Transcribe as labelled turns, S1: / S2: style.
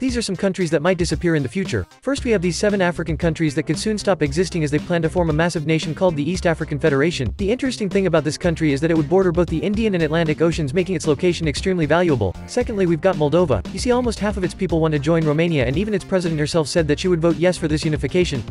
S1: These are some countries that might disappear in the future. First we have these seven African countries that could soon stop existing as they plan to form a massive nation called the East African Federation. The interesting thing about this country is that it would border both the Indian and Atlantic Oceans making its location extremely valuable. Secondly we've got Moldova. You see almost half of its people want to join Romania and even its president herself said that she would vote yes for this unification.